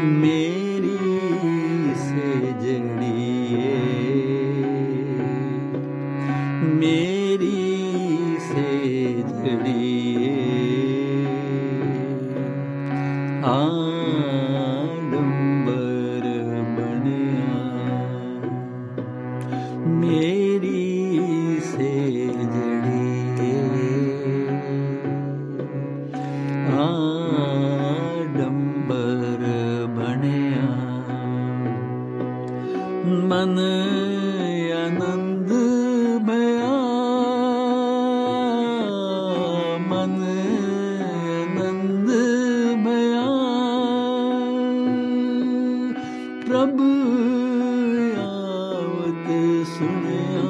मेरी से जड़िए मेरी से जड़िए आडंबर बनिया मेरी से जड़िए आडंबर मन आनंद भया मन आनंद भया प्रभु आवत सुनया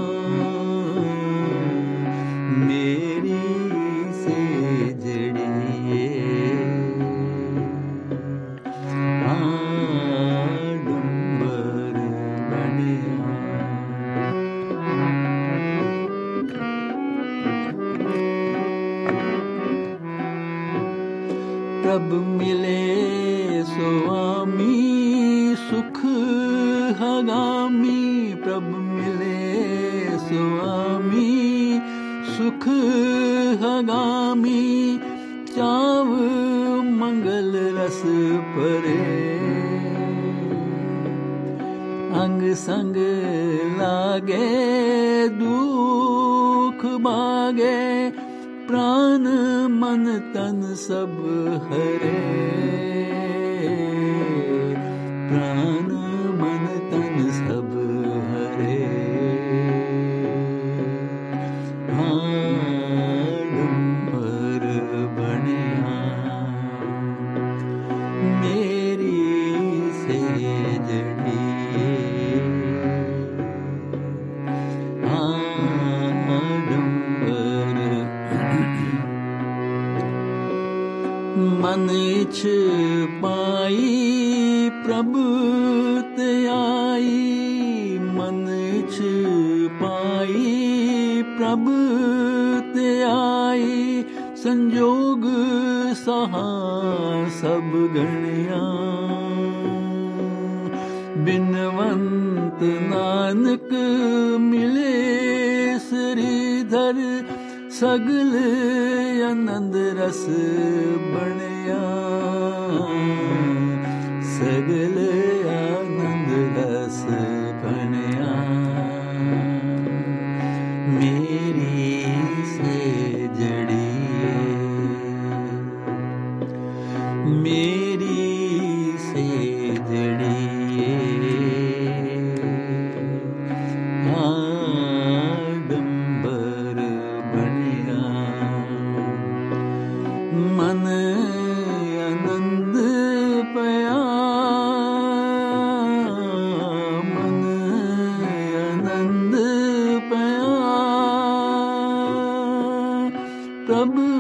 प्रभ मिले स्वामी सुख हगामी। प्रभ मिले स्वामी सुख हगामी। चाव मंगल रस परे। अंग संग लागे, दुख भागे। प्राण मन तन सब हरे इछ पाई, प्रभु आई मन इछ पाई प्रभु आई संजोग सहा सब गणिया। बिनवंत नानक मिले श्रीधर, सगल आनंद रस सगले आनन्दस भी प्रभु